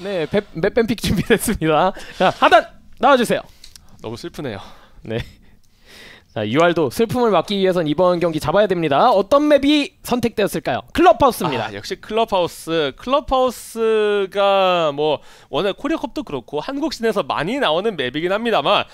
네, map, map ban pick 준비됐습니다. 자, 하단 나와주세요. 너무 슬프네요. 네. 자, UR도 슬픔을 막기 위해선 이번 경기 잡아야 됩니다. 어떤 map이 선택되었을까요? 클럽하우스입니다. 아, 역시 클럽하우스. 클럽하우스가 뭐 워낙 코리아컵도 그렇고 한국 신에서 많이 나오는 map이긴 합니다만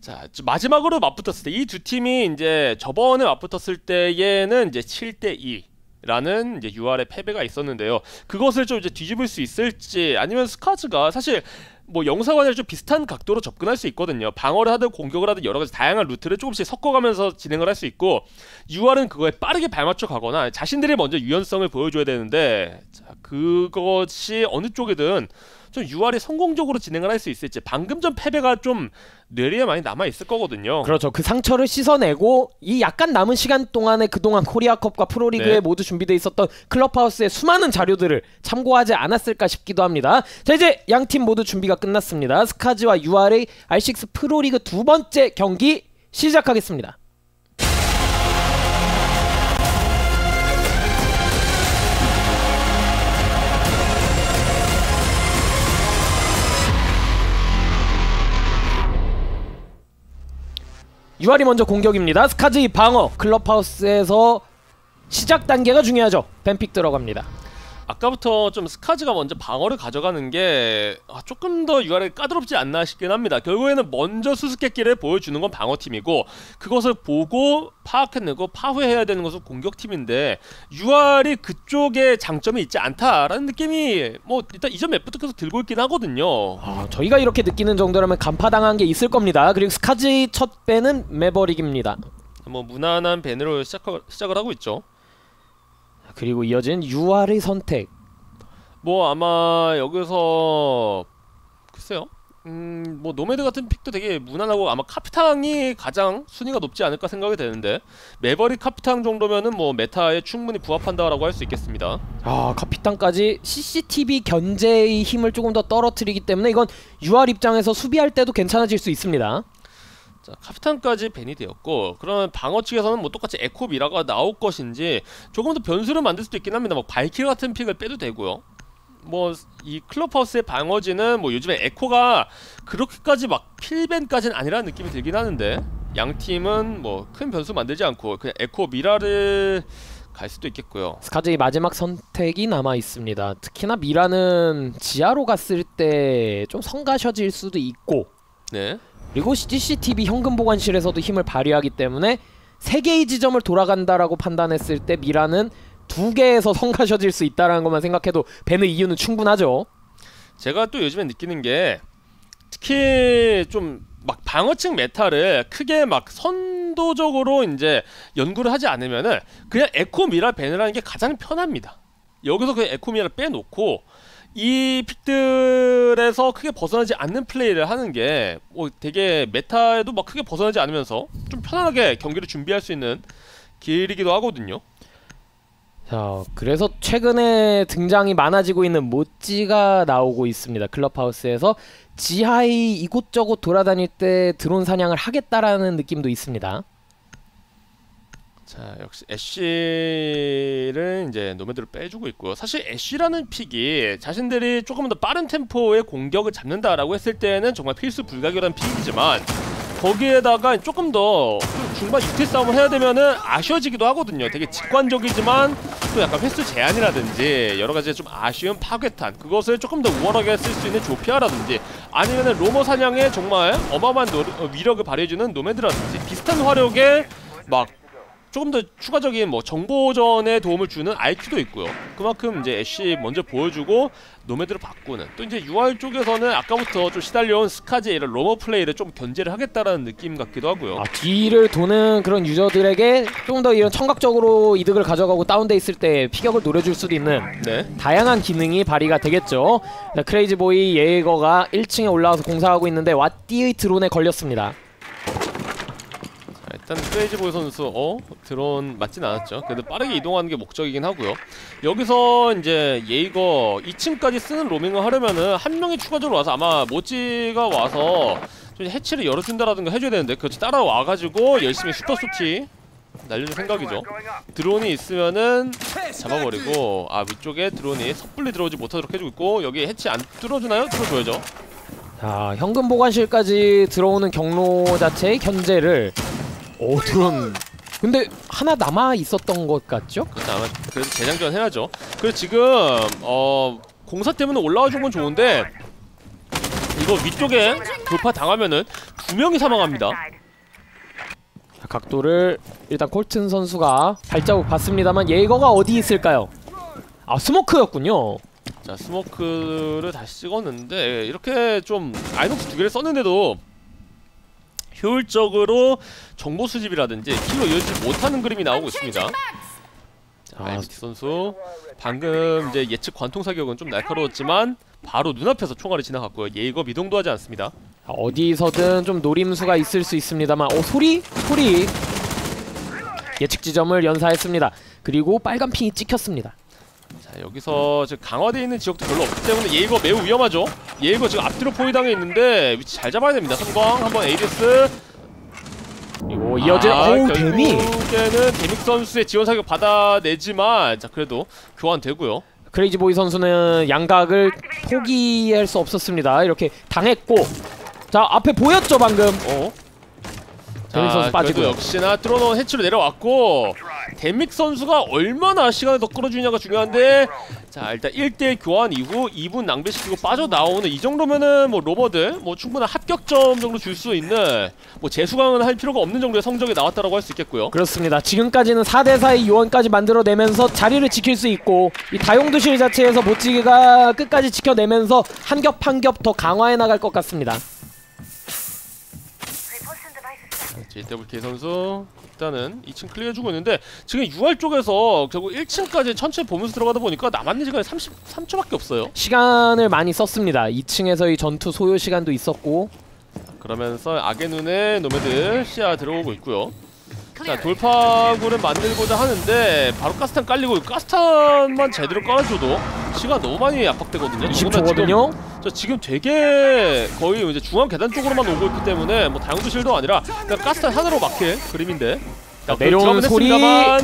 자 마지막으로 맞붙었을 때 이 두 팀이 이제 저번에 맞붙었을 때에는 이제 7대 2. 라는 이제 UR의 패배가 있었는데요. 그것을 좀 이제 뒤집을 수 있을지 아니면 스카즈가 사실 뭐 영사관이랑 좀 비슷한 각도로 접근할 수 있거든요. 방어를 하든 공격을 하든 여러 가지 다양한 루트를 조금씩 섞어가면서 진행을 할 수 있고 UR은 그거에 빠르게 발맞춰 가거나 자신들이 먼저 유연성을 보여줘야 되는데 자, 그것이 어느 쪽이든 좀 UR이 성공적으로 진행을 할 수 있을지 방금 전 패배가 좀 뇌리에 많이 남아 있을 거거든요. 그렇죠. 그 상처를 씻어내고 이 약간 남은 시간 동안에 그동안 코리아컵과 프로리그에 네. 모두 준비돼 있었던 클럽하우스의 수많은 자료들을 참고하지 않았을까 싶기도 합니다. 자 이제 양 팀 모두 준비가 끝났습니다. 스카즈와 UR의 R6 프로리그 두 번째 경기 시작하겠습니다. 유알이 먼저 공격입니다. 스카즈의 방어 클럽하우스에서 시작 단계가 중요하죠. 뱀픽 들어갑니다. 아까부터 좀 스카즈가 먼저 방어를 가져가는 게 아, 조금 더 UR이 까다롭지 않나 싶긴 합니다. 결국에는 먼저 수수께끼를 보여주는 건 방어팀이고 그것을 보고 파악해내고 파괴해야 되는 것은 공격팀인데 UR이 그쪽에 장점이 있지 않다라는 느낌이 뭐 일단 이전 맵부터 계속 들고 있긴 하거든요. 아, 저희가 이렇게 느끼는 정도라면 간파당한 게 있을 겁니다. 그리고 스카즈의 첫 배는 매버릭입니다. 뭐 무난한 밴으로 시작, 시작을 하고 있죠. 그리고 이어진 UR의 선택. 뭐 아마 여기서 글쎄요. 음, 뭐 노매드 같은 pick도 되게 무난하고 아마 카피탄이 가장 순위가 높지 않을까 생각이 되는데 매버릭 카피탄 정도면은 뭐 meta에 충분히 부합한다라고 할 수 있겠습니다. 아 카피탄까지 CCTV 견제의 힘을 조금 더 떨어뜨리기 때문에 이건 UR 입장에서 수비할 때도 괜찮아질 수 있습니다. 자, 카피탄까지 ban이 되었고 그러면 방어 측에서는 뭐 똑같이 에코 미라가 나올 것인지 조금 더 변수를 만들 수도 있긴 합니다. 뭐 발킬 같은 pick을 빼도 되고요. 뭐 이 클럽하우스의 방어지는 뭐 요즘에 에코가 그렇게까지 막 필밴까지는 아니라는 느낌이 들긴 하는데 양 팀은 뭐 큰 변수 만들지 않고 그냥 에코 미라를 갈 수도 있겠고요. 스카즈의 마지막 선택이 남아 있습니다. 특히나 미라는 지하로 갔을 때 좀 성가셔질 수도 있고 네. 그리고 CCTV 현금 보관실에서도 힘을 발휘하기 때문에 세 개의 지점을 돌아간다라고 판단했을 때 미라는 두 개에서 성가셔질 수 있다라는 것만 생각해도 ban의 이유는 충분하죠. 제가 또 요즘에 느끼는 게 특히 좀 막 방어측 meta를 크게 막 선도적으로 이제 연구를 하지 않으면은 그냥 에코 미라 하는 게 가장 편합니다. 여기서 그냥 에코 미라를 빼놓고 이 pick들에서 크게 벗어나지 않는 플레이를 하는 게 뭐 되게 meta에도 막 크게 벗어나지 않으면서 좀 편안하게 경기를 준비할 수 있는 길이기도 하거든요. 자, 그래서 최근에 등장이 많아지고 있는 모지가 나오고 있습니다. 클럽하우스에서 지하에 이곳저곳 돌아다닐 때 드론 사냥을 하겠다라는 느낌도 있습니다. 자 역시 애쉬를 이제 노매드로 빼주고 있고요. 사실 애쉬라는 pick이 자신들이 조금 더 빠른 템포의 공격을 잡는다라고 했을 때는 정말 필수 불가결한 pick이지만 거기에다가 조금 더 중반 유티 싸움을 해야 되면은 아쉬워지기도 하거든요. 되게 직관적이지만 또 약간 횟수 제한이라든지 여러 가지 좀 아쉬운 파괴탄 그것을 조금 더 우월하게 쓸 수 있는 조피아라든지 아니면은 roamer 사냥에 정말 어마어마한 노, 어, 위력을 발휘해주는 노매드라든지 비슷한 화력에 막 조금 더 추가적인 뭐 정보전에 도움을 주는 IQ도 있고요. 그만큼 이제 애쉬 먼저 보여주고 노매드를 바꾸는 또 이제 UR 쪽에서는 아까부터 좀 시달려온 스카즈의 이런 roamer 플레이를 좀 견제를 하겠다라는 느낌 같기도 하고요. 아, 뒤를 도는 그런 유저들에게 좀 더 이런 청각적으로 이득을 가져가고 다운돼 있을 때 피격을 노려줄 수도 있는 네. 다양한 기능이 발휘가 되겠죠. 자, 크레이지보이 예거가 1층에 올라와서 공사하고 있는데 왓디의 드론에 걸렸습니다. 자, 일단 크레이지보이 선수 어 드론 맞진 않았죠. 그래도 빠르게 이동하는 게 목적이긴 하고요. 여기서 이제 예거 2층까지 쓰는 로밍을 하려면은 한 명이 추가적으로 와서 아마 모지가 와서 좀 해치를 열어준다라든가 해줘야 되는데 그렇지 따라와가지고 열심히 슈퍼 소티 날려줄 생각이죠. 드론이 있으면은 잡아버리고 아 위쪽에 드론이 섣불리 들어오지 못하도록 해주고 있고 여기 해치 안 뚫어주나요? 뚫어줘야죠. 자 현금 보관실까지 들어오는 경로 자체의 견제를 오 드론 근데 하나 남아 있었던 것 같죠? 그렇지 아마 그래도 재장전 해야죠. 그리고 지금 어 공사 때문에 올라와 준 건 좋은데 이거 위쪽에 돌파 당하면은 두 명이 사망합니다. 자, 각도를 일단 콜튼 선수가 발자국 봤습니다만 예거가 어디 있을까요? 아 스모크였군요. 자 스모크를 다시 찍었는데 이렇게 좀 아이녹스 두 개를 썼는데도 효율적으로 정보 수집이라든지 킬로 이어지지 못하는 그림이 나오고 있습니다. 자, 아, 알비티 선수 방금 이제 예측 관통 사격은 좀 날카로웠지만 바로 눈앞에서 총알이 지나갔고요. 예이거 미동도 하지 않습니다. 자, 어디서든 좀 노림수가 있을 수 있습니다만 오 소리 소리 예측 지점을 연사했습니다. 그리고 빨간 ping이 찍혔습니다. 자 여기서 지금 강화되어 있는 지역도 별로 없기 때문에 예이거 매우 위험하죠. 예이거 지금 앞뒤로 포위당해 있는데 위치 잘 잡아야 됩니다. 섬광 한번 에이리스 그리고 이어질 아, 오 데미 결국에는 데믹 선수의 지원 사격 받아내지만 자 그래도 교환되고요. 크레이지 보이 선수는 양각을 포기할 수 없었습니다. 이렇게 당했고 자 앞에 보였죠 방금 어? 데믹 선수. 그래도 역시나 뚫어놓은 hatch로 내려왔고 데믹 선수가 얼마나 시간을 더 끌어주냐가 중요한데 자 일단 1대1 교환 이후 2분 낭비시키고 빠져나오는 이 정도면은 뭐 roamer들 뭐 충분한 합격점 정도 줄 수 있는 뭐 재수강은 할 필요가 없는 정도의 성적이 나왔다라고 할 수 있겠고요 그렇습니다. 지금까지는 4대4의 요원까지 만들어내면서 자리를 지킬 수 있고 이 다용도실 자체에서 모찌가 끝까지 지켜내면서 한 겹 한 겹 더 강화해 나갈 것 같습니다. JWK 선수 일단은 2층 클리어해주고 있는데 지금 6월 쪽에서 결국 1층까지 천천히 보면서 들어가다 보니까 남았는 시간이 33초밖에 없어요 시간을 많이 썼습니다. 2층에서의 전투 소요 시간도 있었고 그러면서 악의 눈에 노매드 시야 들어오고 있고요. 자 돌파구를 만들고자 하는데 바로 가스탄 깔리고 가스탄만 제대로 깔아줘도 시간 너무 많이 압박되거든요. 더군다나 20초거든요. 지금, 저 지금 되게 거의 이제 중앙 계단 쪽으로만 오고 있기 때문에 뭐 다용도 실도 아니라 그냥 가스탄 하나로 막힐 그림인데. 자, 내려오는 소리. 했습니다만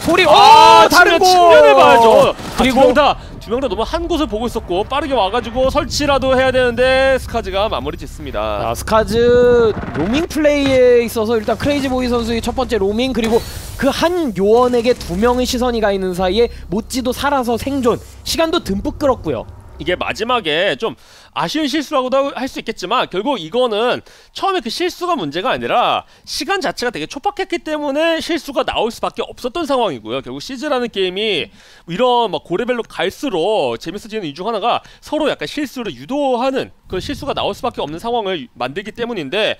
소리 아, 오 다른 곳 측면을 봐야죠. 그리고- 그리고 두 명다 너무 한 곳을 보고 있었고 빠르게 와가지고 설치라도 해야 되는데 스카즈가 마무리 짓습니다. 아, 스카즈 로밍 플레이에 있어서 일단 크레이지 보이 선수의 첫 번째 로밍 그리고 그 한 요원에게 두 명의 시선이 가 있는 사이에 모찌도 살아서 생존 시간도 듬뿍 끌었고요. 이게 마지막에 좀 아쉬운 실수라고도 할 수 있겠지만 결국 이거는 처음에 그 실수가 문제가 아니라 시간 자체가 되게 촉박했기 때문에 실수가 나올 수밖에 없었던 상황이고요. 결국 시즈라는 게임이 이런 막 고레벨로 갈수록 재밌어지는 이유 중 하나가 서로 약간 실수를 유도하는 그 실수가 나올 수밖에 없는 상황을 만들기 때문인데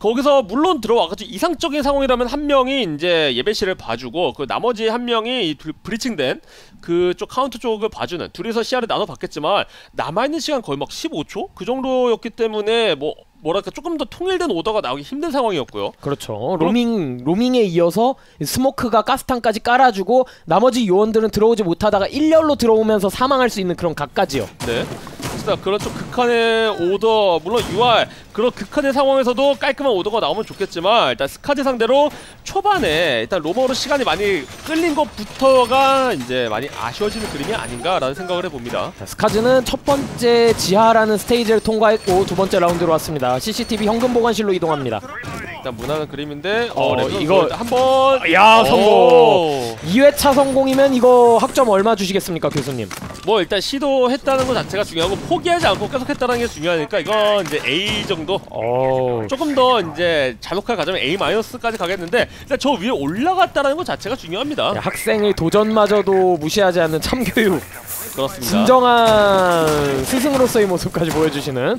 거기서 물론 들어와가지고 이상적인 상황이라면 한 명이 이제 예배실을 봐주고 그 나머지 한 명이 breaching된 그쪽 카운트 쪽을 봐주는 둘이서 시야를 나눠 봤겠지만 남아있는 시간 거의 막 15초 그 정도였기 때문에 뭐 뭐랄까 조금 더 통일된 오더가 나오기 힘든 상황이었고요. 그렇죠. 로밍 로밍에 이어서 스모크가 가스탄까지 깔아주고 나머지 요원들은 들어오지 못하다가 일렬로 들어오면서 사망할 수 있는 그런 각까지요. 네. 그런 좀 극한의 오더 물론 UR 그런 극한의 상황에서도 깔끔한 오더가 나오면 좋겠지만 일단 스카지 상대로 초반에 일단 로머로 시간이 많이 끌린 것부터가 이제 많이 아쉬워지는 그림이 아닌가라는 생각을 해봅니다. 자, 스카즈는 첫 번째 지하라는 스테이지를 통과했고 두 번째 라운드로 왔습니다. CCTV 현금 보관실로 이동합니다. 일단 무난한 그림인데 어, 어, 이거- 한번 야, 성공. 오. 2회차 성공이면 이거 학점 얼마 주시겠습니까, 교수님? 뭐 일단 시도했다는 것 자체가 중요하고 포기하지 않고 계속했다는 게 중요하니까 이건 이제 A 정도 어. 조금 더 이제 잔혹하게 가자면 A 마이너스까지 가겠는데 일단 저 위에 올라갔다는 것 자체가 중요합니다. 학생의 도전마저도 무시하지 않는 참교육. 그렇습니다. 진정한 스승으로서의 모습까지 보여주시는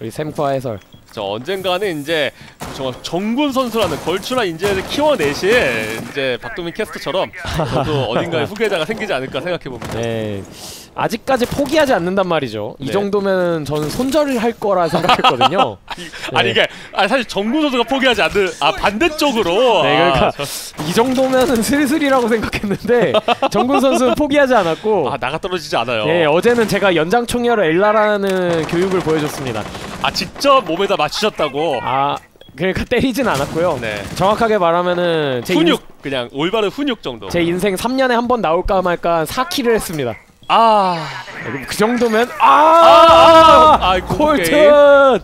우리 샘과 해설. 저 언젠가는 이제 정말 정군 선수라는 걸출한 인재를 키워내실 이제 박도민 캐스터처럼 저도 어딘가에 후계자가 생기지 않을까 생각해 봅니다. 네. 아직까지 포기하지 않는단 말이죠. 이 네. 정도면 저는 손절을 할 거라 생각했거든요. 아니 이게 아니 사실 정군 선수가 포기하지 않는 아 반대쪽으로 네, 그러니까 아, 저- 이 정도면은 슬슬이라고 생각했는데 정군 선수는 포기하지 않았고 아 나가 떨어지지 않아요. 네, 어제는 제가 연장 총열을 엘라라는 교육을 보여줬습니다. 아 직접 몸에다 맞추셨다고. 아, 그러니까 때리진 않았고요. 네. 정확하게 말하면은 제, 인, 훈육 그냥 올바른 훈육 정도. 제 인생 3년에 한 번 나올까 말까 4킬을 했습니다. 아, 그 정도면 아, 아, 아, 아. 콜튼.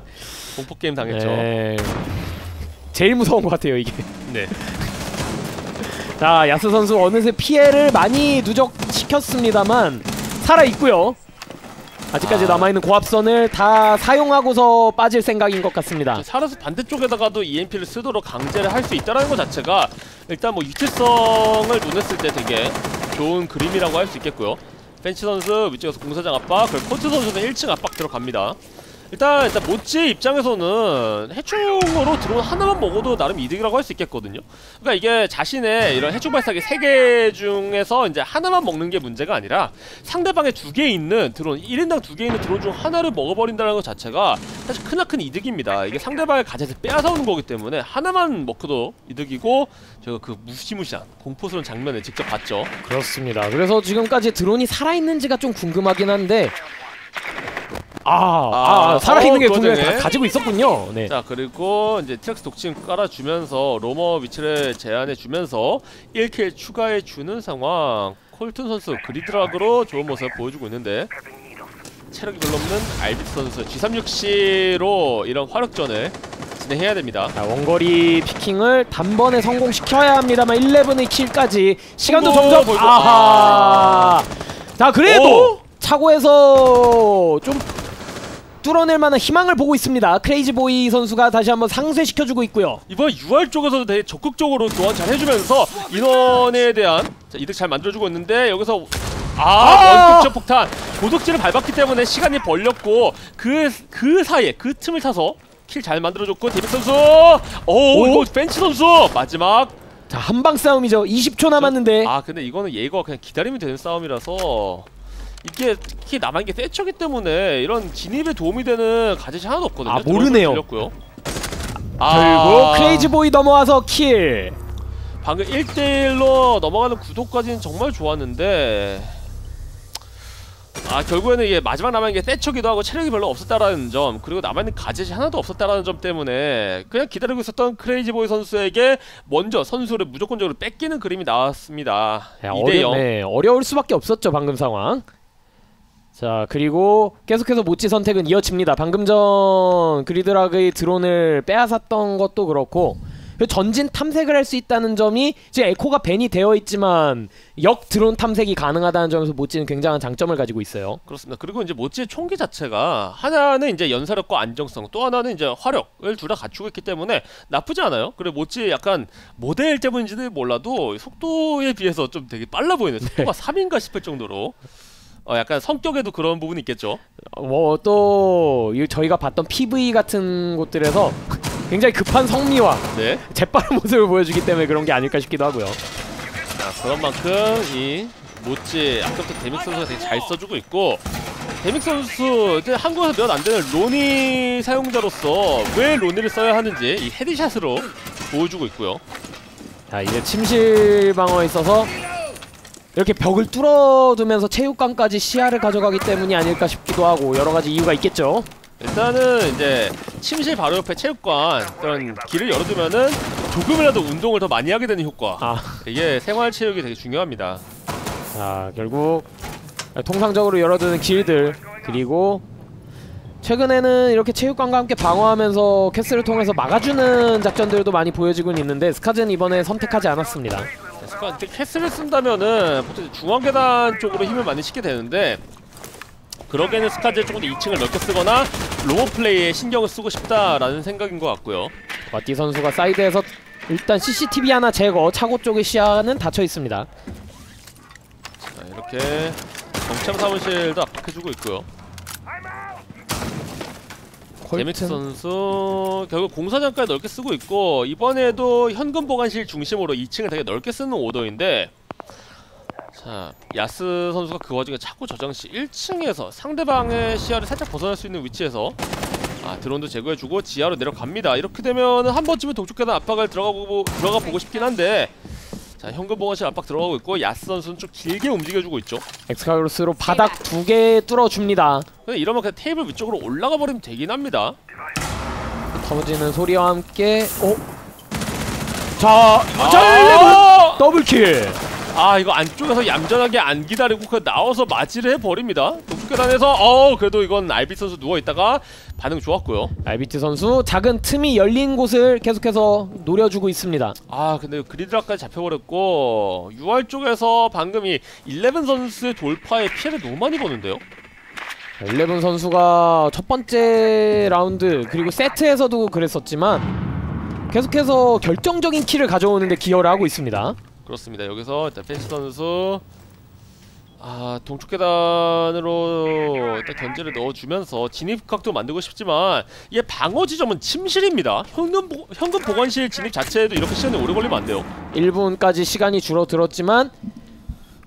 공포 게임 당했죠. 네. 제일 무서운 것 같아요 이게. 네. 자 야스 선수 어느새 피해를 많이 누적시켰습니다만 살아 있고요. 아직까지 아. 남아 있는 고압선을 다 사용하고서 빠질 생각인 것 같습니다. 살아서 반대쪽에다가도 EMP를 쓰도록 강제를 할 수 있다는 것 자체가 일단 뭐 유틸성을 논했을 때 되게 좋은 그림이라고 할 수 있겠고요. 벤치 선수 위쪽에서 공사장 압박, 그리고 코트 선수는 1층 압박 들어갑니다. 일단 일단 모찌 입장에서는 해충으로 드론 하나만 먹어도 나름 이득이라고 할 수 있겠거든요. 그러니까 이게 자신의 이런 해충 발사기 3개 중에서 이제 하나만 먹는 게 문제가 아니라 상대방에 두개 있는 드론 1인당 두 개 있는 드론 중 하나를 먹어버린다는 것 자체가 사실 크나큰 이득입니다. 이게 상대방의 가젯을 빼앗아오는 거기 때문에 하나만 먹혀도 이득이고 제가 그 무시무시한 공포스러운 장면을 직접 봤죠. 그렇습니다. 그래서 지금까지 드론이 살아있는지가 좀 궁금하긴 한데 아, 아, 아, 살아있는 어, 게 분명히 그러네. 다 가지고 있었군요. 네. 자 그리고 이제 Trax 독침 깔아주면서 roamer 위치를 제한해주면서 1kill 추가해주는 상황 콜튼 선수 그리드락으로 좋은 모습을 보여주고 있는데 체력이 별로 없는 알비트 선수 G360로 이런 화력전을 진행해야 됩니다 자, 원거리 피킹을 단번에 성공시켜야 합니다만 11의 킬까지 시간도! 점점 벌써- 아하. 자, 그래도 오! 차고에서 좀 뚫어낼 만한 희망을 보고 있습니다. 크레이지 보이 선수가 다시 한번 상쇄시켜주고 있고요. 이번 UR 쪽에서도 되게 적극적으로 교환 잘 해주면서 인원에 대한 자, 이득 잘 만들어주고 있는데 여기서 아, 아! 원격적 폭탄 고속지를 밟았기 때문에 시간이 벌렸고 그 그 사이에 그 틈을 타서 kill 잘 만들어줬고 데믹 선수 오, 오? 펜시 선수 마지막 자, 한 방 싸움이죠. 20초 남았는데 아 근데 이거는 예거가 그냥 기다리면 되는 싸움이라서 이게 특히 남아있는 게 세처기 때문에 이런 진입에 도움이 되는 가젯이 하나도 없거든요 아, 모르네요. 들렸고요. 결국 크레이지 보이 넘어와서 kill. 방금 1대1로 넘어가는 구도까지는 정말 좋았는데 아 결국에는 이게 마지막 남아있는 게 세척이도 하고 체력이 별로 없었다라는 점 그리고 남아있는 가젯이 하나도 없었다라는 점 때문에 그냥 기다리고 있었던 크레이지보이 선수에게 먼저 선수를 무조건적으로 뺏기는 그림이 나왔습니다 야, 2대0 어려, 네, 어려울 수밖에 없었죠 방금 상황. 자 그리고 계속해서 모찌 선택은 이어집니다. 방금 전 그리드락의 드론을 빼앗았던 것도 그렇고 그 전진 탐색을 할 수 있다는 점이 이제 에코가 밴이 되어 있지만 역 드론 탐색이 가능하다는 점에서 모찌는 굉장한 장점을 가지고 있어요. 그렇습니다. 그리고 이제 모찌의 총기 자체가 하나는 이제 연사력과 안정성 또 하나는 이제 화력을 둘 다 갖추고 있기 때문에 나쁘지 않아요. 그리고 모찌 약간 모델 때문인지는 몰라도 속도에 비해서 좀 되게 빨라 보이는 속도가 3인가 싶을 정도로 어 약간 성격에도 그런 부분이 있겠죠? 뭐 또 저희가 봤던 PV 같은 곳들에서 굉장히 급한 성미와 네. 재빠른 모습을 보여주기 때문에 그런 게 아닐까 싶기도 하고요. 자, 그런 만큼 이 모찌 아까부터 데믹 선수가 되게 잘 써주고 있고 데믹 선수 이제 한국에서 몇 안 되는 로니 사용자로서 왜 로니를 써야 하는지 이 헤드샷으로 보여주고 있고요. 자 이제 침실 방어에 있어서 이렇게 벽을 뚫어두면서 체육관까지 시야를 가져가기 때문이 아닐까 싶기도 하고 여러 가지 이유가 있겠죠. 일단은 이제 침실 바로 옆에 체육관 그런 길을 열어두면은 조금이라도 운동을 더 많이 하게 되는 효과 아, 이게 생활 체육이 되게 중요합니다 자 결국 통상적으로 열어두는 길들 그리고 최근에는 이렇게 체육관과 함께 방어하면서 캐슬을 통해서 막아주는 작전들도 많이 보여지곤 있는데 스카즈는 이번에 선택하지 않았습니다. 그러니까 캐슬을 쓴다면은 보통 중앙 계단 쪽으로 힘을 많이 싣게 되는데 그러기에는 스카즈를 조금 더 2층을 넓게 쓰거나 로어 플레이에 신경을 쓰고 싶다라는 생각인 것 같고요. 와띠 선수가 사이드에서 일단 CCTV 하나 제거 차고 쪽의 시야는 닫혀 있습니다. 자, 이렇게 정참 사무실도 압박해주고 있고요. 데믹스 선수 결국 공사장까지 넓게 쓰고 있고 이번에도 현금 보관실 중심으로 2층을 되게 넓게 쓰는 오더인데 자 야스 선수가 그 와중에 차고 저장실 1층에서 상대방의 시야를 살짝 벗어날 수 있는 위치에서 아 드론도 제거해주고 지하로 내려갑니다. 이렇게 되면 한 번쯤은 동쪽 계단 압박을 들어가 보고 들어가 보고 싶긴 한데 자 현금 보관실 압박 들어가고 있고 야스 선수는 좀 길게 움직여주고 있죠. 엑스카로스로 바닥 두 개 뚫어줍니다. 근데 이러면 그냥 테이블 위쪽으로 올라가 버리면 되긴 합니다. 터지는 소리와 함께 어? 자, 아! 자11 더블킬. 아 이거 안쪽에서 얌전하게 안 기다리고 그 나와서 맞이를 해버립니다 계단에서 어 그래도 이건 알비 선수 누워있다가 반응 좋았고요 알비트 선수 작은 틈이 열린 곳을 계속해서 노려주고 있습니다. 아 근데 그리드라까지 잡혀버렸고 UR 쪽에서 방금 이 11 선수의 돌파에 피해를 너무 많이 보는데요 11 선수가 첫 번째 라운드 그리고 세트에서도 그랬었지만 계속해서 결정적인 킬을 가져오는데 기여를 하고 있습니다. 그렇습니다 여기서 일단 펜시 선수 아 동쪽 계단으로 일단 견제를 넣어주면서 진입각도 만들고 싶지만 이게 방어 지점은 침실입니다. 현금, 보, 현금 보관실 진입 자체에도 이렇게 시간이 오래 걸리면 안 돼요. 1분까지 시간이 줄어들었지만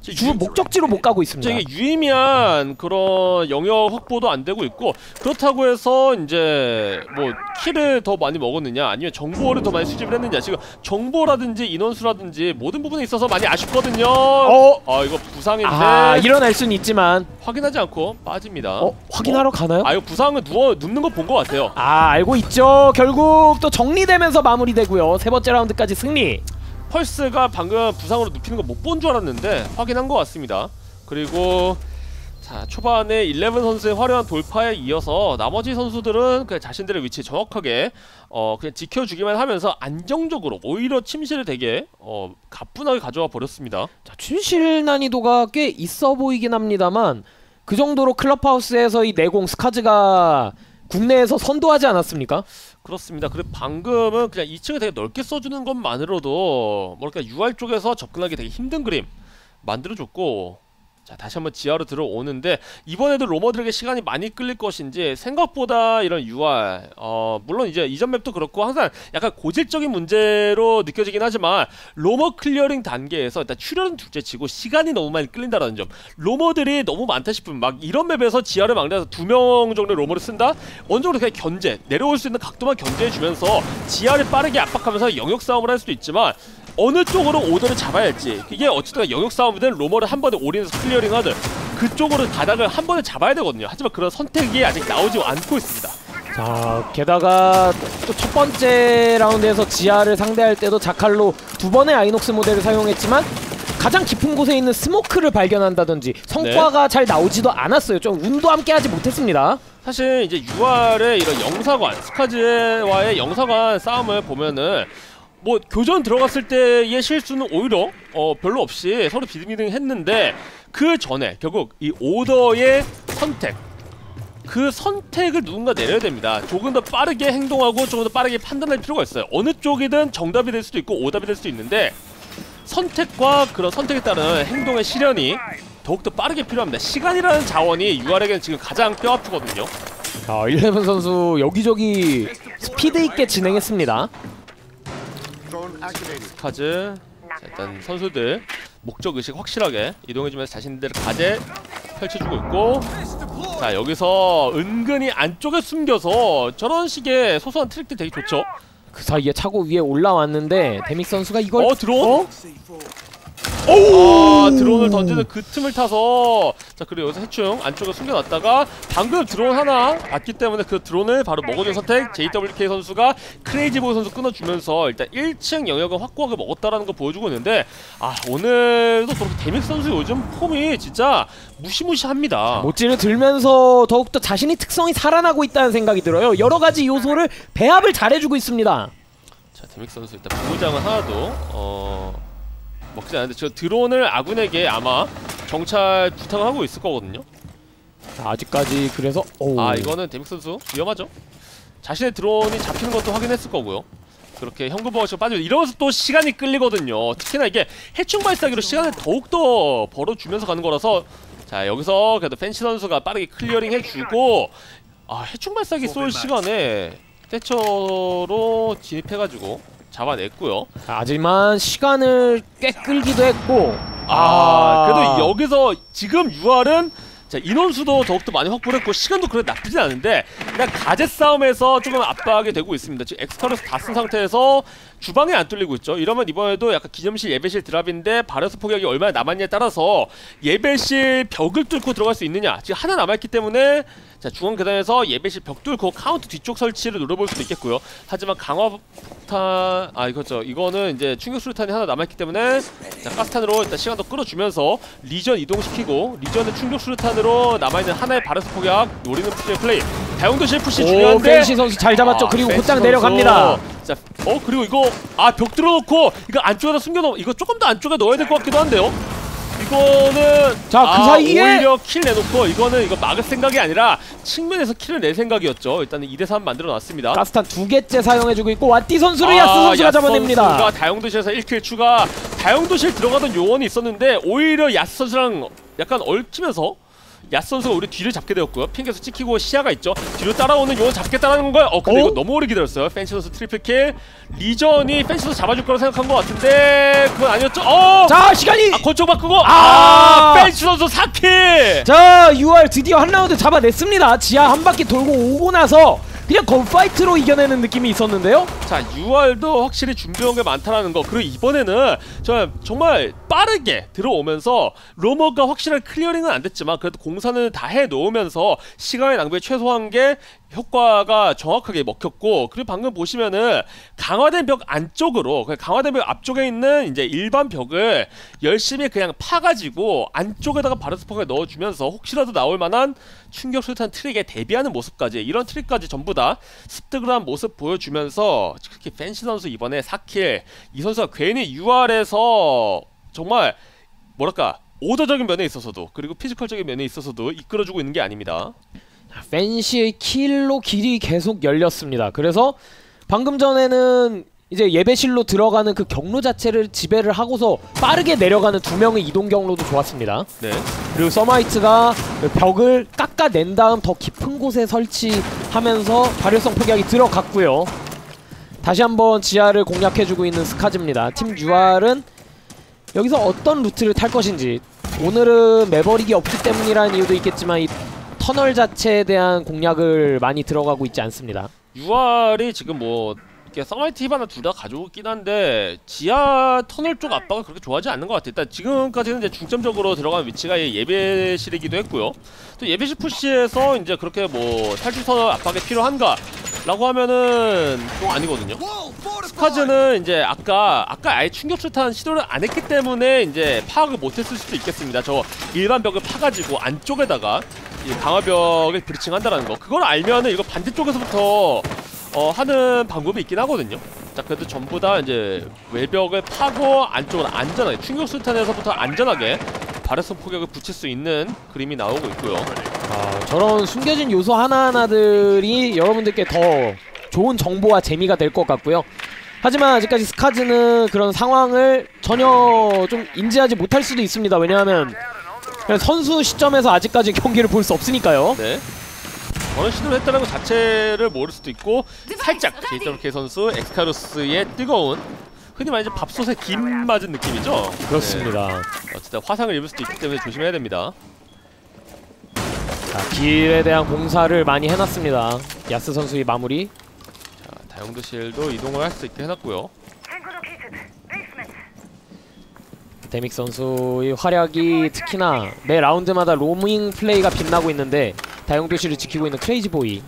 주 목적지로 못 가고 있습니다. 이게 유의미한 그런 영역 확보도 안 되고 있고 그렇다고 해서 이제 뭐 킬을 더 많이 먹었느냐 아니면 정보를 더 많이 수집을 했느냐 지금 정보라든지 인원수라든지 모든 부분에 있어서 많이 아쉽거든요. 어? 아 이거 부상인데 아 일어날 수는 있지만 확인하지 않고 빠집니다. 어 확인하러 가나요? 아 이거 부상은 누워 눕는 거 본 것 같아요. 아 알고 있죠. 결국 또 정리되면서 마무리되고요. 세 번째 라운드까지 승리. 펄스가 방금 부상으로 눕히는 거 못 본 줄 알았는데 확인한 것 같습니다. 그리고 자 초반에 11 선수의 화려한 돌파에 이어서 나머지 선수들은 그 자신들의 위치 정확하게 어 그냥 지켜주기만 하면서 안정적으로 오히려 침실을 되게 어 가뿐하게 가져와 버렸습니다. 자, 춘실 난이도가 꽤 있어 보이긴 합니다만 그 정도로 클럽하우스에서 이 내공 스카즈가 국내에서 선도하지 않았습니까? 그렇습니다. 그리고 방금은 그냥 2층을 되게 넓게 써주는 것만으로도 뭐랄까 UR 쪽에서 접근하기 되게 힘든 그림 만들어줬고 자 다시 한번 지하로 들어오는데 이번에도 roamer들에게 시간이 많이 끌릴 것인지 생각보다 이런 UR 어 물론 이제 이전 map도 그렇고 항상 약간 고질적인 문제로 느껴지긴 하지만 roamer clearing 단계에서 일단 출혈은 둘째치고 시간이 너무 많이 끌린다라는 점. roamer들이 너무 많다 싶으면 막 이런 map에서 지하를 막내서 두 명 정도의 roamer를 쓴다? 어느 정도 그냥 견제 내려올 수 있는 각도만 견제해주면서 지하를 빠르게 압박하면서 영역 싸움을 할 수도 있지만 어느 쪽으로 오더를 잡아야 할지 이게 어쨌든 영역 싸움이든 roamer를 한 번에 올인해서 clearing 하든 그쪽으로 가닥을 한 번에 잡아야 되거든요 하지만 그런 선택이 아직 나오지 않고 있습니다 자 게다가 또 첫 번째 라운드에서 지하를 상대할 때도 자칼로 두 번의 아이녹스 모델을 사용했지만 가장 깊은 곳에 있는 스모크를 발견한다든지 성과가 잘 나오지도 않았어요. 좀 운도 함께 하지 못했습니다. 사실 이제 UR의 이런 영사관 스카즈와의 영사관 싸움을 보면은 뭐 교전 들어갔을 때의 실수는 오히려 어 별로 없이 서로 비등비등했는데 그 전에 결국 이 오더의 선택 그 선택을 누군가 내려야 됩니다. 조금 더 빠르게 행동하고 조금 더 빠르게 판단할 필요가 있어요. 어느 쪽이든 정답이 될 수도 있고 오답이 될 수도 있는데 선택과 그런 선택에 따른 행동의 실현이 더욱더 빠르게 필요합니다. 시간이라는 자원이 UR에게는 지금 가장 뼈아프거든요. 자, 11 선수 여기저기 스피드 있게 진행했습니다. 카즈 자, 일단 선수들 목적 의식 확실하게 이동해주면서 자신들의 과제 펼쳐주고 있고 자 여기서 은근히 안쪽에 숨겨서 저런 식의 소소한 트릭들 되게 좋죠. 그 사이에 차고 위에 올라왔는데 데믹 선수가 이걸 어 드론? 어? 아 드론을 던지는 그 틈을 타서 자 그리고 여기서 해충 안쪽에 숨겨놨다가 방금 드론 하나 봤기 때문에 그 드론을 바로 먹어준 선택 JWK 선수가 크레이지보이 선수 끊어주면서 일단 1층 영역을 확고하게 먹었다라는 거 보여주고 있는데 아 오늘도 그렇게 데믹 선수 요즘 폼이 진짜 무시무시합니다 모찌를 들면서 더욱더 자신의 특성이 살아나고 있다는 생각이 들어요. 여러 가지 요소를 배합을 잘해주고 있습니다. 자 데믹 선수 일단 부장은 하나도 어 먹지 않는데 저 드론을 아군에게 아마 정찰 부탁을 하고 있을 거거든요 자, 아직까지 그래서 오. 아 이거는 데믹 선수 위험하죠. 자신의 드론이 잡히는 것도 확인했을 거고요. 그렇게 현금 버거치가 빠지면 이러면서 또 시간이 끌리거든요. 특히나 이게 해충 발사기로 시간을 더욱더 벌어주면서 가는 거라서 자 여기서 그래도 펜시 선수가 빠르게 clearing 해주고 아 해충 발사기 쏠 시간에 대처로 진입해가지고 잡아냈고요. 자, 하지만 시간을 꽤 끌기도 했고 아, 그래도 여기서 지금 UR은 자 인원수도 더욱더 많이 확보를 했고 시간도 그래 나쁘진 않은데 그냥 가제 싸움에서 조금 압박이 되고 있습니다. 지금 엑스카이로스 다 쓴 상태에서 주방에 안 뚫리고 있죠. 이러면 이번에도 약간 기념실 예배실 drop인데 발열성 폭약이 얼마나 남았냐에 따라서 예배실 벽을 뚫고 들어갈 수 있느냐 지금 하나 남아있기 때문에 자 중앙 계단에서 예배실 벽 뚫고 카운터 뒤쪽 설치를 노려볼 수도 있겠고요. 하지만 강화 폭탄 아 이거죠. 이거는 이제 충격 수류탄이 하나 남아있기 때문에 자 가스탄으로 일단 시간 더 끌어주면서 리전 이동시키고 리전의 충격 수류탄으로 남아있는 하나의 발열성 폭약 노리는 플레이. 다용도실 push 오 중요한데 팬시 선수 잘 잡았죠. 아, 그리고 곧장. 내려갑니다. 자, 어 그리고 이거 아 벽 들어놓고 이거 안쪽에다 숨겨놓 이거 조금 더 안쪽에 넣어야 될 것 같기도 한데요. 이거는 자, 그 아, 사이에 오히려 kill 내놓고 이거는 이거 막을 생각이 아니라 측면에서 kill을 낼 생각이었죠. 일단은 2대3 만들어 놨습니다. 가스탄 두 개째 사용해주고 있고 와띠 선수를 야스 선수가 야스 잡아냅니다. 선수가 다용도실에서 1 kill 추가. 다용도실 들어가던 요원이 있었는데 오히려 야스 선수랑 약간 얽히면서 야스 선수가 우리 뒤를 잡게 되었고요. 핑계에서 찍히고 시야가 있죠. 뒤로 따라오는 요원 잡겠다라는 건가요? 어 근데 어? 이거 너무 오래 기다렸어요. 팬시 선수 triple kill. 리전이 팬시 선수 잡아줄 거라 생각한 것 같은데 그건 아니었죠. 어! 자 시간이 아 권총 바꾸고 아! 아, 팬시 선수 4 kill. 자 6월 드디어 한 라운드 잡아냈습니다. 지하 한 바퀴 돌고 오고 나서 그냥 건파이트로 이겨내는 느낌이 있었는데요. 자 6월도 확실히 준비한 게 많다라는 거 그리고 이번에는 저 정말 빠르게 들어오면서 로머가 확실한 클리어링은 안 됐지만 그래도 공사는 다 해놓으면서 시간의 낭비를 최소화한 게 효과가 정확하게 먹혔고 그리고 방금 보시면은 강화된 벽 안쪽으로 그 강화된 벽 앞쪽에 있는 이제 일반 벽을 열심히 그냥 파가지고 안쪽에다가 발열성 폭약 넣어주면서 혹시라도 나올 만한 충격 수류탄 트릭에 대비하는 모습까지 이런 트릭까지 전부 다 습득을 한 모습 보여주면서 특히 팬시 선수 이번에 4 kill 이 선수가 괜히 UR에서 정말 뭐랄까 오더적인 면에 있어서도 그리고 physical적인 면에 있어서도 이끌어주고 있는 게 아닙니다. 팬시의 kill로 길이 계속 열렸습니다. 그래서 방금 전에는 이제 예배실로 들어가는 그 경로 자체를 지배를 하고서 빠르게 내려가는 두 명의 이동 경로도 좋았습니다. 네. 그리고 서마이트가 벽을 깎아낸 다음 더 깊은 곳에 설치하면서 발열성 폭약이 들어갔고요. 다시 한번 지하를 공략해주고 있는 스카즈입니다. 팀 UR은 여기서 어떤 루트를 탈 것인지 오늘은 매버릭이 없기 때문이라는 이유도 있겠지만 이 터널 자체에 대한 공략을 많이 들어가고 있지 않습니다. UR이 지금 뭐 이렇게 서마이트 히바나 둘다 있긴 한데 지하 터널 쪽 압박을 그렇게 좋아하지 않는 것 같아요. 일단 지금까지는 이제 중점적으로 들어간 위치가 이 예배실이기도 했고요. 또 예배실 push에서 이제 그렇게 뭐 탈출 터널 압박이 필요한가? 라고 하면은 또 아니거든요. 스카즈는 이제 아까 아까 아예 충격 수류탄 시도를 안 했기 때문에 이제 파악을 못했을 수도 있겠습니다. 저 일반 벽을 파가지고 안쪽에다가 이 강화벽을 브리칭한다라는 거. 그걸 알면은 이거 반대쪽에서부터 어, 하는 방법이 있긴 하거든요. 자, 그래도 전부 다 이제 외벽을 파고 안쪽으로 안전하게 충격 수탄에서부터 안전하게 발열성 포격을 붙일 수 있는 그림이 나오고 있고요. 아, 저런 숨겨진 요소 하나하나들이 여러분들께 더 좋은 정보와 재미가 될 것 같고요. 하지만 아직까지 스카즈는 그런 상황을 전혀 좀 인지하지 못할 수도 있습니다. 왜냐하면 선수 시점에서 아직까지 경기를 볼 수 없으니까요. 네. 저런 시도를 했다는 것 자체를 모를 수도 있고 살짝 제이더케 선수 엑스카루스의 뜨거운 흔히 말해서 밥솥에 김 맞은 느낌이죠. 그렇습니다. 네. 어쨌든 화상을 입을 수도 있기 때문에 조심해야 됩니다. 자, 길에 대한 공사를 많이 해놨습니다. 야스 선수의 마무리. 자, 다용도 실도 이동을 할 수 있게 해놨고요. 데믹 선수의 활약이 특히나 매 라운드마다 로밍 플레이가 빛나고 있는데 다용도실을 지키고 있는 크레이지 보이.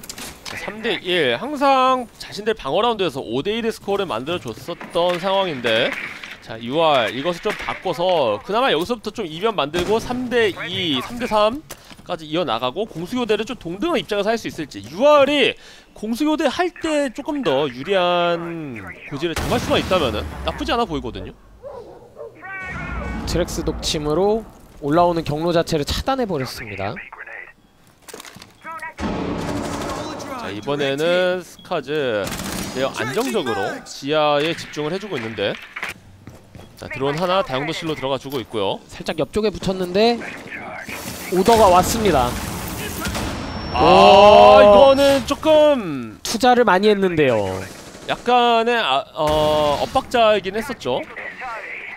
3대1 항상 자신들 방어 라운드에서 5대1의 스코어를 만들어 줬었던 상황인데 자 UR 이것을 좀 바꿔서 그나마 여기서부터 좀 이변 만들고 3대2 3대3 까지 이어나가고 공수교대를 좀 동등한 입장에서 할 수 있을지 UR이 공수교대 할 때 조금 더 유리한 고지를 잡을 수만 있다면은 나쁘지 않아 보이거든요 트렉스 독침으로 올라오는 경로 자체를 차단해 버렸습니다. 이번에는 스카즈 매우 안정적으로 지하에 집중을 해주고 있는데 자 드론 하나 다용도실로 들어가 주고 있고요 살짝 옆쪽에 붙였는데 오더가 왔습니다. 아 오. 이거는 조금 투자를 많이 했는데요. 약간의 아, 어, 엇박자이긴 했었죠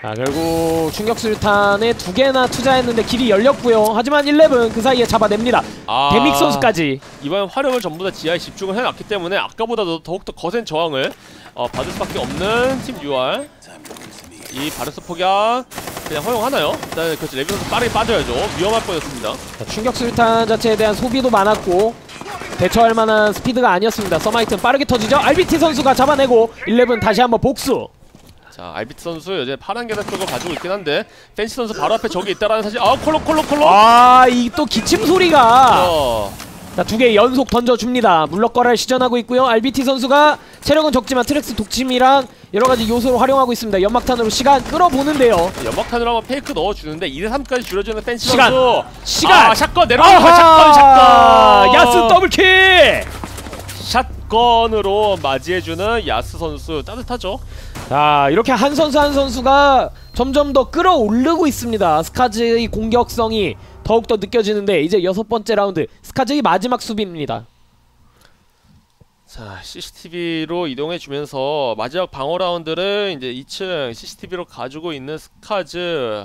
자 결국 충격 수류탄에 두 개나 투자했는데 길이 열렸고요. 하지만 11그 사이에 잡아냅니다. 아, 데믹 선수까지. 이번 화력을 전부 다 지하에 집중을 해놨기 때문에 아까보다도 더욱더 거센 저항을 어, 받을 수밖에 없는 팀 UR 이 바르스 폭약 그냥 허용하나요? 일단 그렇죠 레비 선수 빠르게 빠져야죠 위험할 뻔했습니다 자, 충격 수류탄 자체에 대한 소비도 많았고 대처할 만한 스피드가 아니었습니다. 서마이트는 빠르게 터지죠. RBT 선수가 잡아내고 11 다시 한번 복수. 자 알비트 선수 이제 파란 계단 쪽을 가지고 있긴 한데 팬시 선수 바로 앞에 적이 있다라는 사실 아 콜로 콜로 콜로 아, 이 또 기침 소리가 어, 자, 두 개 연속 던져줍니다. 물러가라를 시전하고 있고요. RBT 선수가 체력은 적지만 트렉스 독침이랑 여러 가지 요소를 활용하고 있습니다. 연막탄으로 시간 끌어보는데요. 연막탄으로 한번 fake 넣어주는데 2대3까지 줄여주는 팬시 시간! 선수 시간! 아 shotgun 내려가는 거 shotgun shotgun 야스 double kill! shotgun으로 맞이해주는 야스 선수 따뜻하죠 자, 이렇게 한 선수 한 선수가 점점 더 끌어오르고 있습니다. 스카즈의 공격성이 더욱더 느껴지는데 이제 여섯 번째 라운드 스카즈의 마지막 수비입니다. 자 CCTV로 이동해 주면서 마지막 방어 라운드를 이제 2층 CCTV로 가지고 있는 스카즈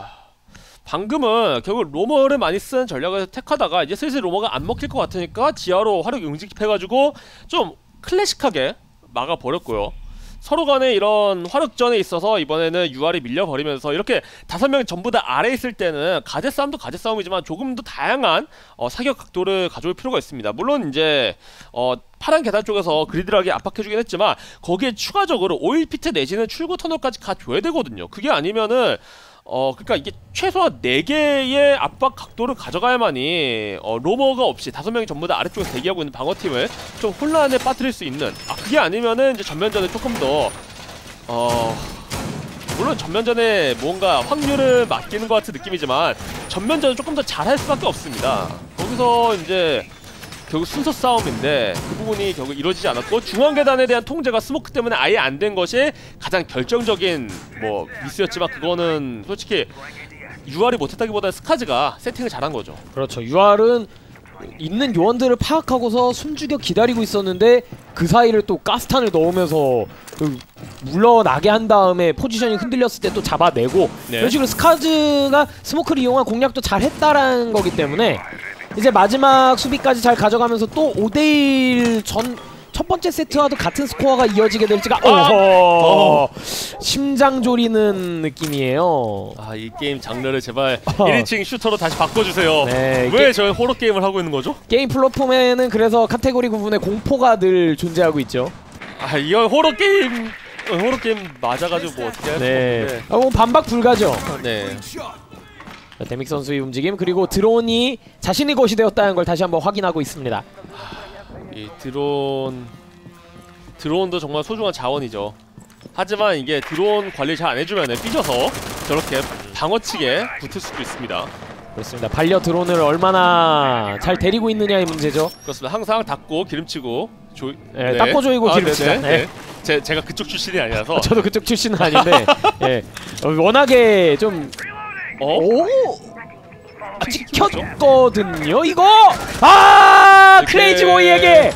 방금은 결국 roamer를 많이 쓴 전략을 택하다가 이제 슬슬 roamer가 안 먹힐 것 같으니까 지하로 화력 응집해가지고 좀 클래식하게 막아버렸고요 서로 간에 이런 화력전에 있어서 이번에는 UR이 밀려버리면서 이렇게 다섯 명이 전부 다 아래 있을 때는 가제 싸움도 가제 싸움이지만 조금 더 다양한 어, 사격 각도를 가져올 필요가 있습니다. 물론 이제 어, 파란 계단 쪽에서 그리드하게 압박해주긴 했지만 거기에 추가적으로 오일 피트 내지는 출구 터널까지 가줘야 되거든요. 그게 아니면은 어 그러니까 이게 최소한 4개의 압박 각도를 가져가야만이 어 로머가 없이 다섯 명이 전부 다 아래쪽에서 대기하고 있는 방어팀을 좀 혼란에 빠뜨릴 수 있는 아 그게 아니면은 이제 전면전에 조금 더 어 물론 전면전에 뭔가 확률을 맡기는 것 같은 느낌이지만 전면전은 조금 더 잘할 수밖에 없습니다. 거기서 이제 결국 순서 싸움인데 그 부분이 결국 이루어지지 않았고 중앙 계단에 대한 통제가 스모크 때문에 아예 안 된 것이 가장 결정적인 뭐 미스였지만 그거는 솔직히 UR이 못했다기보다는 스카즈가 세팅을 잘한 거죠. 그렇죠. UR은 있는 요원들을 파악하고서 숨죽여 기다리고 있었는데 그 사이를 또 가스탄을 넣으면서 그 물러나게 한 다음에 포지션이 흔들렸을 때 또 잡아내고 네. 이런 식으로 스카즈가 스모크를 이용한 공략도 잘 했다라는 거기 때문에 이제 마지막 수비까지 잘 가져가면서 또 5대1 전 첫 번째 세트와도 같은 스코어가 이어지게 될지가 아! 어허 심장 졸이는 느낌이에요. 아 이 게임 장르를 제발 어. 1인칭 슈터로 다시 바꿔주세요. 네, 왜 저희 호러 게임을 하고 있는 거죠? 게임 플랫폼에는 그래서 카테고리 구분에 공포가 늘 존재하고 있죠. 아 이거 호러 게임 어, 호러 게임 맞아가지고 뭐 어떻게 할 네. 수 아, 뭐 반박 불가죠. 없는데. 네. 자, 데믹 선수의 움직임 그리고 드론이 자신의 것이 되었다는 걸 다시 한번 확인하고 있습니다. 이 드론 드론도 정말 소중한 자원이죠. 하지만 이게 드론 관리 잘 안 해주면 삐져서 저렇게 방어측에 붙을 수도 있습니다. 그렇습니다. 반려 드론을 얼마나 잘 데리고 있느냐의 문제죠. 그렇습니다. 항상 닦고 기름치고 조... 네, 닦고 조이고 기름치자. 네네. 네. 네. 제, 제가 그쪽 출신이 아니라서 저도 그쪽 출신은 아닌데 예. 어, 워낙에 좀 어? 오! 아, 찍혔거든요 이거! 아! 크레이지 보이에게!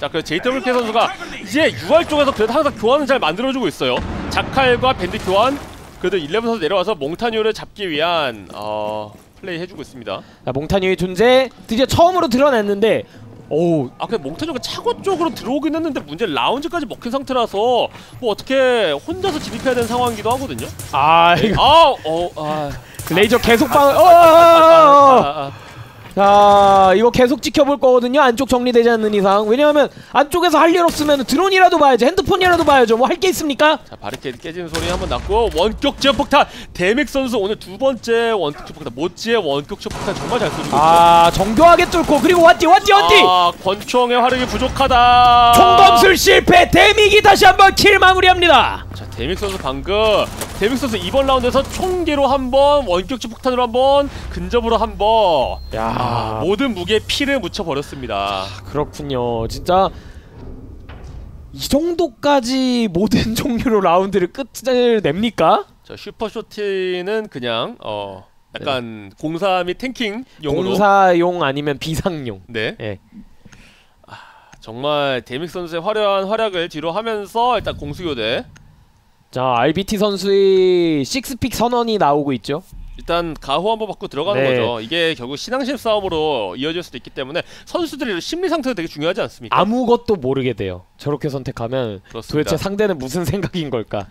자, 그 JWK 선수가 이제 UR 쪽에서 그래도 항상 교환을 잘 만들어주고 있어요. 자칼과 밴드 교환. 그래도 11 선수 내려와서 몽타뉴를 잡기 위한 어, 플레이 해주고 있습니다. 자, 몽타뉴의 존재 드디어 처음으로 드러냈는데 오 아, 근데 몽타뉴가 차고 쪽으로 들어오긴 했는데 문제 라운지까지 먹힌 상태라서 뭐 어떻게 혼자서 진입해야 되는 상황이기도 하거든요. 아 이거 아, 어, 아, 레이저 계속 방 어, 어, 아, 어, 어. 아, 아. 자 이거 계속 지켜볼 거거든요 안쪽 정리되지 않는 이상 왜냐하면 안쪽에서 할 일 없으면 드론이라도 봐야죠 핸드폰이라도 봐야죠 뭐 할 게 있습니까? 자 바리케이드 깨지는 소리 한번 났고 원격 지연 폭탄 데믹 선수 오늘 두 번째 원격 지연 폭탄 모찌의 원격 지연 폭탄 정말 잘 있어요. 아 정교하게 뚫고 그리고 왔디 왔디 왔디 아 권총의 화력이 부족하다. 총검술 실패 데믹이 다시 한번 kill 마무리합니다 자 데믹 선수 방금 데믹 선수 이번 라운드에서 총기로 한번 원격지 폭탄으로 한번 근접으로 한번. 야. 아, 모든 무기에 피를 묻혀 버렸습니다. 그렇군요. 진짜 이 정도까지 모든 종류로 라운드를 끝을 냅니까? 자 슈퍼 쇼티는 그냥 어 약간 공사 및 tanking 용으로. 공사용 아니면 비상용. 네. 예. 정말 데믹 선수의 화려한 활약을 뒤로 하면서 일단 공수교대 자 RBT 선수의 six pick 선언이 나오고 있죠. 일단 가호 한번 받고 들어가는 네. 거죠. 이게 결국 신앙심 싸움으로 이어질 수도 있기 때문에 선수들의 심리 상태가 되게 중요하지 않습니까? 아무것도 모르게 돼요. 저렇게 선택하면 그렇습니다. 도대체 상대는 무슨 생각인 걸까?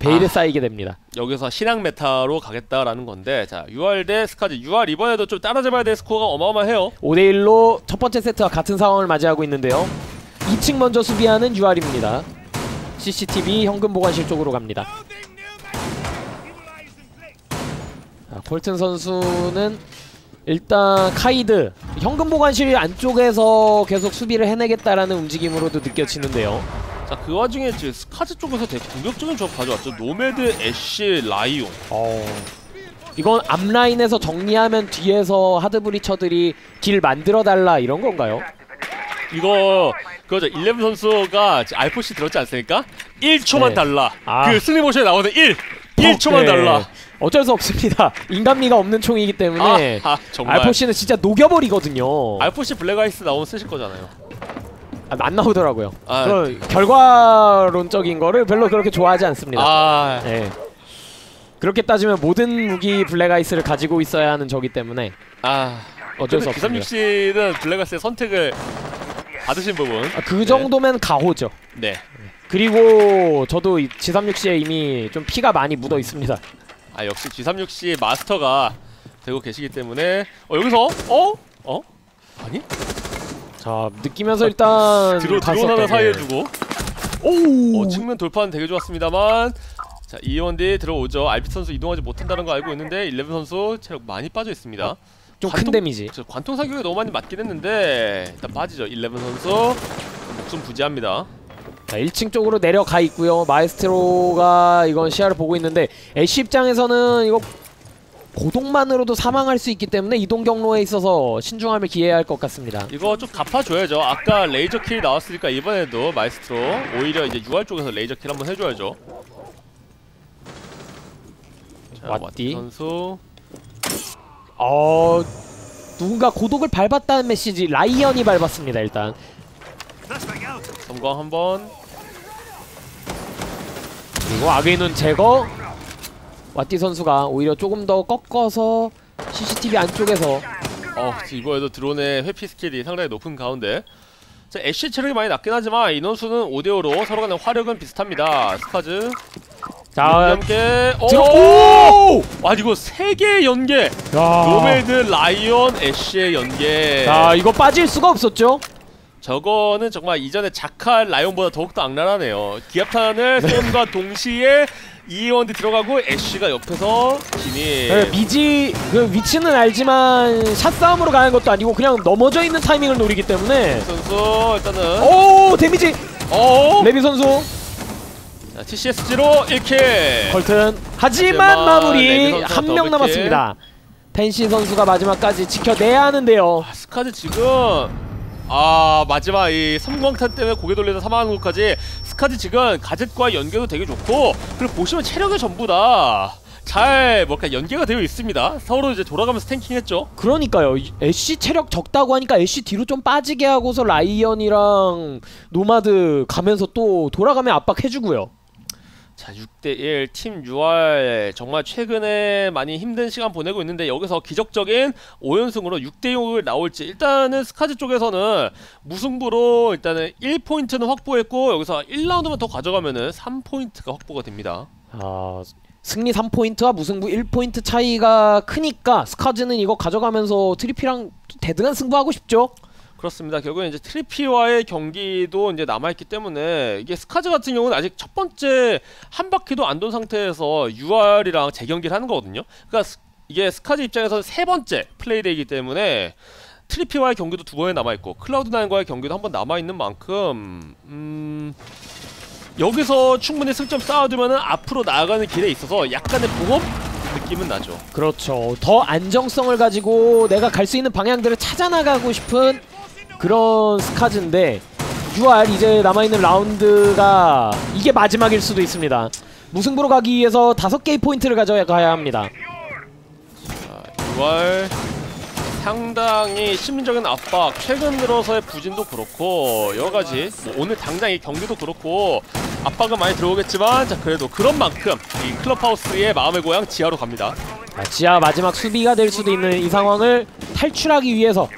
베일에 아. 쌓이게 됩니다. 여기서 신앙 meta로 가겠다라는 건데 자 UR 대 스카즈 UR 이번에도 좀 따라잡아야 될 스코어가 어마어마해요. 5대1로 첫 번째 세트와 같은 상황을 맞이하고 있는데요. 2층 먼저 수비하는 UR입니다. CCTV 현금 보관실 쪽으로 갑니다. 자, 콜튼 선수는 일단 카이드 현금 보관실 안쪽에서 계속 수비를 해내겠다라는 움직임으로도 느껴지는데요. 자 그 와중에 지금 스카즈 쪽에서 되게 공격적인 조합 가져왔죠. 노매드, 애쉬, 라이온. 어. 이건 앞라인에서 정리하면 뒤에서 hard breacher들이 길 만들어 달라 이런 건가요? 이거 그거죠. 일레븐 선수가 알포시 들었지 않습니까? 1초만 네. 달라. 아. 그 슬로 모션에 나오는 1. 1초만 네. 달라. 어쩔 수 없습니다. 인간미가 없는 총이기 때문에 아, 아. 알포시는 진짜 녹여버리거든요. 알포시 블랙아이스 나오면 쓰실 거잖아요. 아, 안 나오더라고요. 아. 그 결과론적인 거를 별로 그렇게 좋아하지 않습니다. 아, 네. 그렇게 따지면 모든 무기 블랙아이스를 가지고 있어야 하는 저기 때문에 아. 어쩔 수 없습니다. 360씨는 블랙아이스의 선택을 받으신 부분. 아, 그 정도면 가호죠. 네. 그리고 저도 이 G360에 이미 좀 피가 많이 묻어 있습니다. 아 역시 G360 마스터가 되고 계시기 때문에 어 여기서 어? 어? 아니? 자 느끼면서 일단 갔었던 드론 하나 두고 오 어, 측면 돌파는 되게 좋았습니다만 자 이원디 들어오죠 알비 선수 이동하지 못한다는 거 알고 있는데 일레븐 선수 체력 많이 빠져 있습니다 좀큰 관통- 데미지. 저 관통 사격이 너무 많이 맞긴 했는데 일단 빠지죠 일레븐 선수 목숨 부지합니다 자 1층 쪽으로 내려가 있고요. 마에스트로가 이건 시야를 보고 있는데 애쉬 입장에서는 이거 고독만으로도 사망할 수 있기 때문에 이동 경로에 있어서 신중함을 기해야 할 것 같습니다. 이거 좀 갚아줘야죠 아까 레이저 kill 나왔으니까 이번에도 마에스트로 오히려 이제 UR 쪽에서 레이저 kill 한번 해줘야죠 자. 왓디 선수 어 누군가 고독을 밟았다는 메시지 라이언이 밟았습니다 일단. 섬광 한번 그리고 악의 눈 제거. 왓디 선수가 오히려 조금 더 꺾어서 CCTV 안쪽에서 어 이거에도 드론의 회피 스킬이 상당히 높은 가운데 자 애쉬 체력이 많이 낮긴 하지만 인원수는 5대5로 서로 간의 화력은 비슷합니다 스카즈 자 함께 들어 오! 오! 아 이거 세 개의 연계 야. 노마드 라이온 애쉬의 연계 자 이거 빠질 수가 없었죠. 저거는 정말 이전에 자칼 라이온보다 더욱더 악랄하네요 기압탄을 쏜과 동시에 이원디 들어가고 애쉬가 옆에서 진입 네, 미지 그 위치는 알지만 샷 싸움으로 가는 것도 아니고 그냥 넘어져 있는 타이밍을 노리기 때문에 선수 일단은 오 damage 어? 레비 선수 자, TCSG로 1 kill 콜튼 하지만 마무리 레비 선수가 한명 double kill. 남았습니다. 펜시 선수가 마지막까지 지켜내야 하는데요. 아, 스카즈 지금 아 마지막 이 섬광탄 때문에 고개 돌려서 사망하는 것까지 스카즈 지금 가젯과 연계도 되게 좋고 그리고 보시면 체력이 전부 다잘 뭘까 연계가 되어 있습니다 서로 이제 돌아가면서 tanking했죠 그러니까요. 이 애쉬 체력 적다고 하니까 애쉬 뒤로 좀 빠지게 하고서 라이언이랑 노마드 가면서 또 돌아가면 압박해주고요. 자 6대1 팀 UR 정말 최근에 많이 힘든 시간 보내고 있는데 여기서 기적적인 5연승으로 6대6을 나올지 일단은 스카즈 쪽에서는 무승부로 일단은 1포인트는 확보했고 여기서 1라운드만 더 가져가면은 3포인트가 확보가 됩니다 아 승리 3포인트와 무승부 1포인트 차이가 크니까 스카즈는 이거 가져가면서 트리피랑 대등한 승부하고 싶죠. 그렇습니다. 결국엔 이제 트리피와의 경기도 이제 남아있기 때문에 이게 스카즈 같은 경우는 아직 첫 번째 한 바퀴도 안 돈 상태에서 UR이랑 재경기를 하는 거거든요. 그러니까 스- 이게 스카즈 입장에서는 세 번째 플레이데이기 때문에 트리피와의 경기도 두 번에 남아있고 클라우드9과의 경기도 한 번 남아있는 만큼 음... 여기서 충분히 승점 쌓아두면은 앞으로 나아가는 길에 있어서 약간의 공업 느낌은 나죠. 그렇죠. 더 안정성을 가지고 내가 갈 수 있는 방향들을 찾아 나가고 싶은 그런 스카즈인데 UR 이제 남아 있는 라운드가 이게 마지막일 수도 있습니다. 무승부로 가기 위해서 다섯 개의 포인트를 가져가야 합니다. 자, uR 상당히 심리적인 압박 최근 들어서의 부진도 그렇고 여러 가지 뭐 오늘 당장 이 경기도 그렇고 압박은 많이 들어오겠지만 자 그래도 그런 만큼 이 클럽하우스의 마음의 고향 지하로 갑니다. 자, 지하 마지막 수비가 될 수도 있는 이 상황을 탈출하기 위해서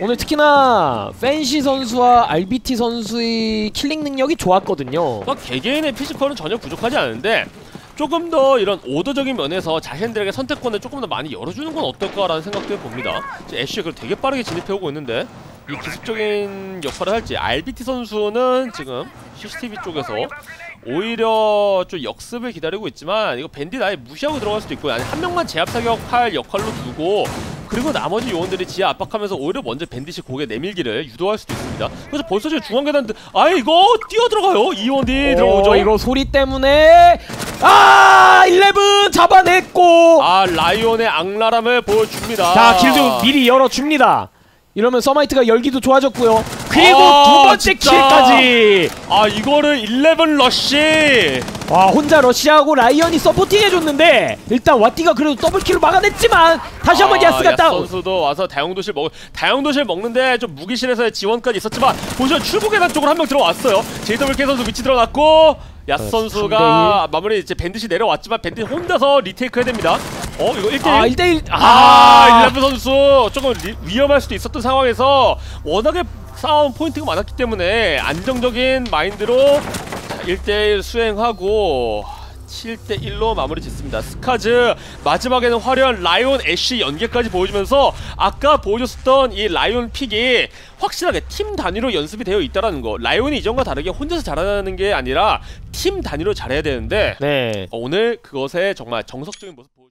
오늘 특히나 팬시 선수와 RBT 선수의 killing 능력이 좋았거든요. 막 개개인의 피지컬은 전혀 부족하지 않은데 조금 더 이런 오더적인 면에서 자신들에게 선택권을 조금 더 많이 열어주는 건 어떨까라는 생각도 해봅니다. 애쉬가 되게 빠르게 진입해오고 있는데 이 기습적인 역할을 할지 RBT 선수는 지금 CCTV 쪽에서 오히려 좀 역습을 기다리고 있지만 이거 밴딧 아예 무시하고 들어갈 수도 있고 아니 한 명만 제압 사격할 역할로 두고 그리고 나머지 요원들이 지하 압박하면서 오히려 먼저 밴딧이 고개 내밀기를 유도할 수도 있습니다. 그래서 벌써 지금 중앙 계단 아 이거 뛰어 들어가요 이원이 들어오죠. 오, 이거 소리 때문에 아 11 잡아냈고 아 라이온의 악랄함을 보여줍니다. 자 길도 미리 열어줍니다. 이러면 서마이트가 열기도 좋아졌고요. 그리고 아, 두 번째 진짜. 킬까지. 아 이거를 11 러쉬. 와 혼자 러시아하고 라이언이 서포팅 해줬는데 일단 와띠가 그래도 더블킬로 막아냈지만 다시 한번 아, 야스가 다운 선수도 와서 다용도실 먹 다용도실 먹는데 좀 무기실에서의 지원까지 있었지만 보시면 출구 계단 쪽으로 한 명 들어왔어요. JWK 선수 위치 들어갔고 야스 어, 선수가 마무리 이제 밴딧이 내려왔지만 밴딧 혼자서 retake 해야 됩니다. 어 이거 1대1 아 1대1 아, 아, 일라프 선수 조금 리, 위험할 수도 있었던 상황에서 워낙에 싸움 포인트가 많았기 때문에 안정적인 마인드로 1대1 수행하고 7대1로 마무리 짓습니다. 스카즈 마지막에는 화려한 라이온 애쉬 연계까지 보여주면서 아까 보여줬었던 이 라이온 pick이 확실하게 팀 단위로 연습이 되어 있다는 거. 라이온이 이전과 다르게 혼자서 잘하는 게 아니라 팀 단위로 잘해야 되는데 네 어, 오늘 그것에 정말 정석적인 모습 보여